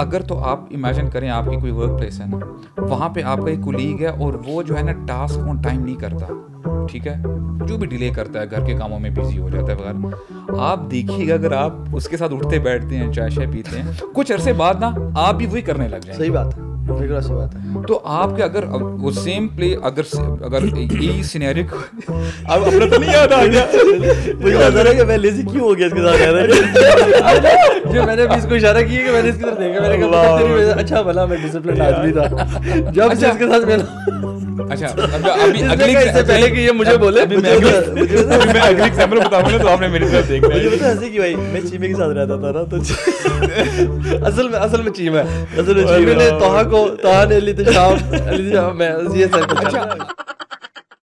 अगर तो आप इमेजिन करें आपकी कोई वर्क प्लेस है ना, वहाँ पे आपका एक कुलीग है और वो जो है ना टास्क ऑन टाइम नहीं करता, ठीक है? जो भी डिले करता है, घर के कामों में बिज़ी हो जाता है, वगैरह। आप देखिएगा, अगर आप उसके साथ उठते बैठते हैं चाय शाय पीते हैं, कुछ अरसे बाद ना आप भी वही करने लग जाए सही बात है। बिल्कुल ऐसी बात है। तो आपके अगर वो सेम प्ले अगर अगर ये सिनेरियो अब अपना तो नहीं याद आ गया। मुझे याद आ रहा है कि मैं लेजी क्यों हो गया इसके साथ यार? जो मैंने भी इसको इशारा किया कि मैंने इसकी तरफ़ देखा मैंने कहा तेरी अच्छा भला मैं डिसिप्लिन आदमी था। जब से इसके साथ मिला अच्छा अभी अगली इससे पहले कि ये मुझे बोले मैं मुझे अगली- मैं अगली एग्जांपल बताऊँगा तो आपने मेरी तरफ़ देखना मुझे पता है हँसी की भाई मैं चीमे के साथ रहता था ना तो असल में असल में चीमा है। असल में चीमे ने तोहा को तोहा ने ली थी शाम मैं अच्छा